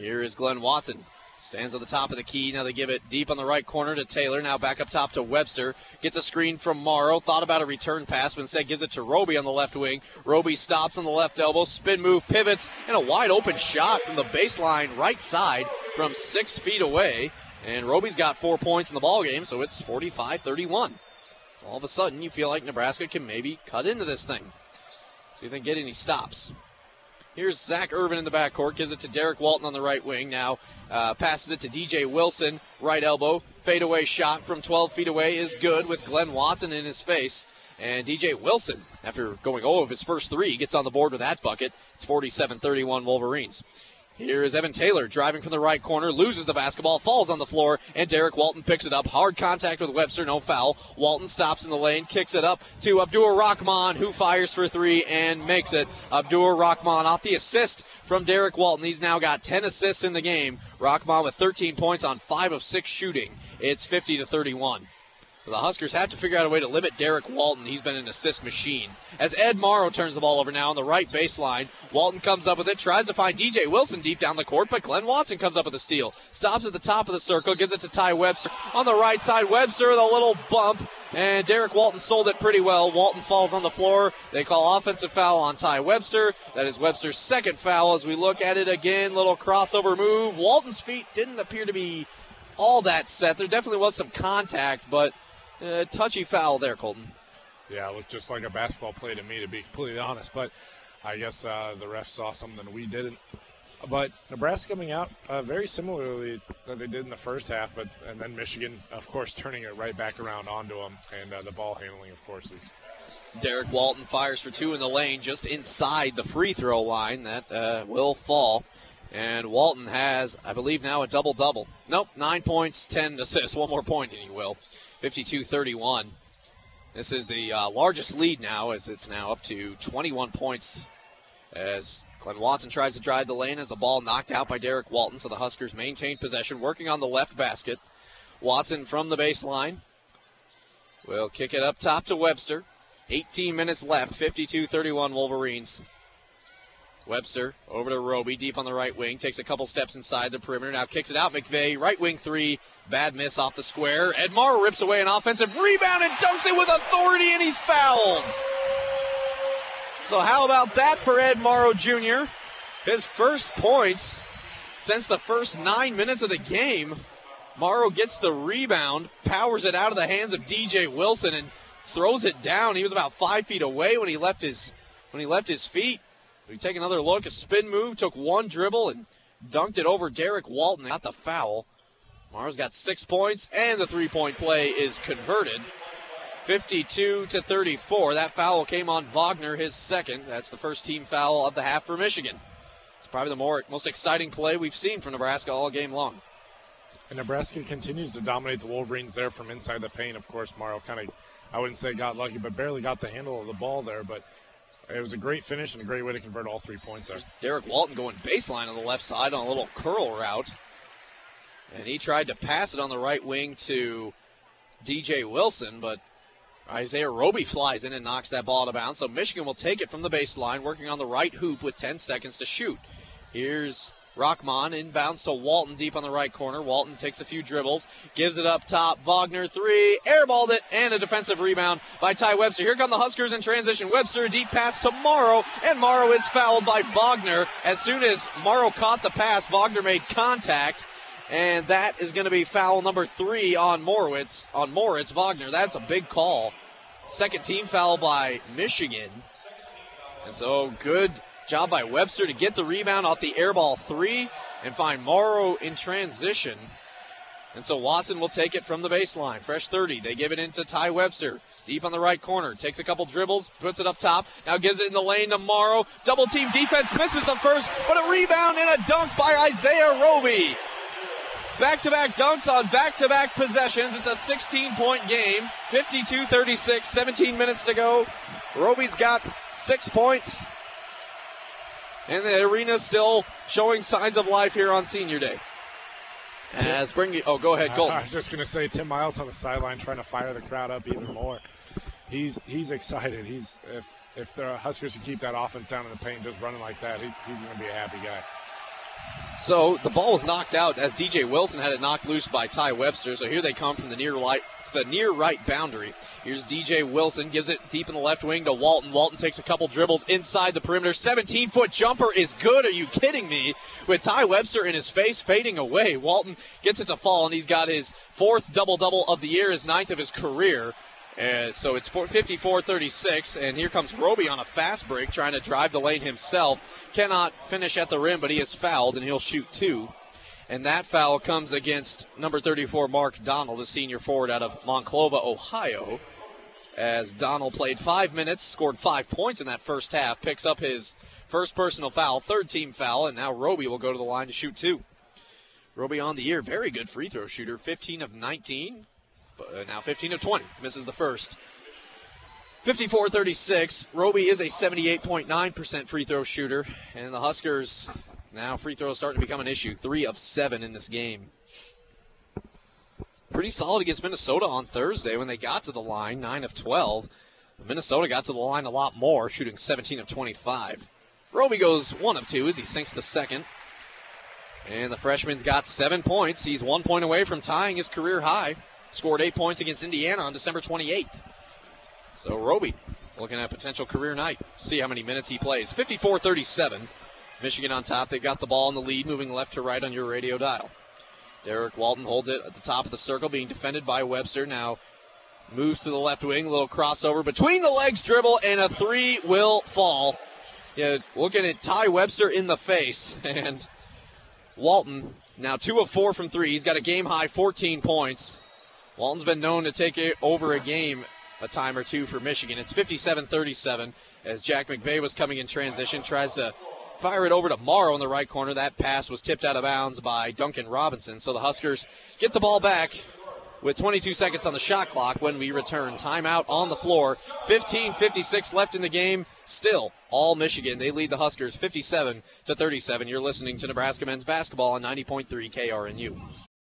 Here is Glynn Watson. Stands on the top of the key. Now they give it deep on the right corner to Taylor. Now back up top to Webster. Gets a screen from Morrow. Thought about a return pass, but instead gives it to Roby on the left wing. Roby stops on the left elbow. Spin move, pivots, and a wide open shot from the baseline right side from six feet away. And Roby's got four points in the ball game, so it's 45 31. So all of a sudden, you feel like Nebraska can maybe cut into this thing. See if they can get any stops. Here's Zak Irvin in the backcourt. Gives it to Derrick Walton on the right wing. Now uh, passes it to DJ Wilson, right elbow. Fadeaway shot from 12 feet away is good with Glynn Watson in his face. And DJ Wilson, after going 0 of his first three, gets on the board with that bucket. It's 47 31 Wolverines. Here is Evan Taylor driving from the right corner, loses the basketball, falls on the floor, and Derrick Walton picks it up. Hard contact with Webster, no foul. Walton stops in the lane, kicks it up to Abdur-Rahkman, who fires for three and makes it. Abdur-Rahkman off the assist from Derrick Walton. He's now got 10 assists in the game. Rahkman with 13 points on 5 of 6 shooting. It's 50 to 31. The Huskers have to figure out a way to limit Derrick Walton. He's been an assist machine. As Ed Morrow turns the ball over now on the right baseline, Walton comes up with it, tries to find DJ Wilson deep down the court, but Glynn Watson comes up with a steal. Stops at the top of the circle, gives it to Tai Webster. On the right side, Webster with a little bump, and Derrick Walton sold it pretty well. Walton falls on the floor. They call offensive foul on Tai Webster. That is Webster's second foul as we look at it again. Little crossover move. Walton's feet didn't appear to be all that set. There definitely was some contact, but uh, touchy foul there, Colton. Yeah, it looked just like a basketball play to me, to be completely honest. But I guess uh, the ref saw something we didn't. But Nebraska coming out uh, very similarly that they did in the first half, but and then Michigan, of course, turning it right back around onto them, and uh, the ball handling, of course, is. Derrick Walton fires for two in the lane, just inside the free throw line. That uh, will fall. And Walton has, I believe, now a double double. Nope, nine points, 10 assists. One more point, and he will. 52 31. This is the uh, largest lead now, as it's now up to 21 points. As Glynn Watson tries to drive the lane as the ball knocked out by Derrick Walton, so the Huskers maintain possession, working on the left basket. Watson from the baseline will kick it up top to Webster. 18 minutes left, 52 31 Wolverines. Webster over to Roby, deep on the right wing, takes a couple steps inside the perimeter, now kicks it out. McVeigh, right wing three, bad miss off the square. Ed Morrow rips away an offensive rebound and dunks it with authority, and he's fouled. So, how about that for Ed Morrow Jr.? His first points since the first nine minutes of the game. Morrow gets the rebound, powers it out of the hands of DJ Wilson, and throws it down. He was about five feet away when he left his when he left his feet. We take another look. A spin move, took one dribble, and dunked it over Derrick Walton. Got the foul. Morrow's got six points, and the three-point play is converted. 52 to 34. That foul came on Wagner, his second. That's the first team foul of the half for Michigan. It's probably the more most exciting play we've seen from Nebraska all game long. And Nebraska continues to dominate the Wolverines there from inside the paint. Of course, Morrow kind of, I wouldn't say got lucky, but barely got the handle of the ball there. But it was a great finish and a great way to convert all three points there. Derrick Walton going baseline on the left side on a little curl route. And he tried to pass it on the right wing to DJ Wilson, but Isaiah Roby flies in and knocks that ball out of bounds. So Michigan will take it from the baseline, working on the right hoop with 10 seconds to shoot. Here's Rahkman inbounds to Walton deep on the right corner. Walton takes a few dribbles, gives it up top. Wagner three, airballed it, and a defensive rebound by Tai Webster. Here come the Huskers in transition. Webster, deep pass to Morrow, and Morrow is fouled by Wagner. As soon as Morrow caught the pass, Wagner made contact. And that is going to be foul number three on Moritz. On Moritz Wagner. That's a big call. Second team foul by Michigan. And so good job by Webster to get the rebound off the airball three and find Morrow in transition. And so Watson will take it from the baseline. Fresh 30. They give it into Tai Webster. Deep on the right corner. Takes a couple dribbles. Puts it up top. Now gives it in the lane to Morrow. Double team defense. Misses the first. But a rebound and a dunk by Isaiah Roby. Back to back dunks on back to back possessions. It's a 16 point game. 52 36. 17 minutes to go. Roby's got six points. And the arena's still showing signs of life here on senior day. As bring oh, go ahead, Colton. I was just going to say Tim Miles on the sideline trying to fire the crowd up even more. He's he's excited. He's if if the Huskers can keep that offense down in the paint, just running like that, he, he's going to be a happy guy. So the ball was knocked out as DJ Wilson had it knocked loose by Tai Webster. So here they come from the near right the near right boundary. Here's DJ Wilson, gives it deep in the left wing to Walton. Walton takes a couple dribbles inside the perimeter. 17 foot jumper is good. Are you kidding me? With Tai Webster in his face fading away, Walton gets it to fall, and he's got his fourth double double of the year, his ninth of his career. Uh, so it's 54 36, and here comes Roby on a fast break trying to drive the lane himself. Cannot finish at the rim, but he is fouled, and he'll shoot two. And that foul comes against number 34, Mark Donnal, the senior forward out of Monclova, Ohio. As Donnal played five minutes, scored five points in that first half, picks up his first personal foul, third team foul, and now Roby will go to the line to shoot two. Roby on the year, very good free throw shooter, 15 of 19, uh, now 15 of 20. Misses the first. 54 36. Roby is a 78.9% free throw shooter, and the Huskers now free throws starting to become an issue. Three of seven in this game. Pretty solid against Minnesota on Thursday when they got to the line, 9 of 12. Minnesota got to the line a lot more, shooting 17 of 25. Roby goes 1 of 2 as he sinks the second. And the freshman's got seven points. He's one point away from tying his career high scored eight points against Indiana on December 28th. So Roby looking at potential career night. See how many minutes he plays. 54 37. Michigan on top. They've got the ball in the lead, moving left to right on your radio dial. Derrick Walton holds it at the top of the circle, being defended by Webster. Now moves to the left wing, a little crossover between the legs dribble, and a three will fall. Yeah, looking at Tai Webster in the face, and Walton now two of four from three. He's got a game high 14 points. Walton's been known to take over a game a time or two for Michigan. It's 57 37 as Jack McVeigh was coming in transition, tries to fire it over to Morrow in the right corner. That pass was tipped out of bounds by Duncan Robinson. So the Huskers get the ball back with 22 seconds on the shot clock when we return. Timeout on the floor. 15 56 left in the game. Still, all Michigan. They lead the Huskers 57 to 37. You're listening to Nebraska men's basketball on 90.3 KRNU.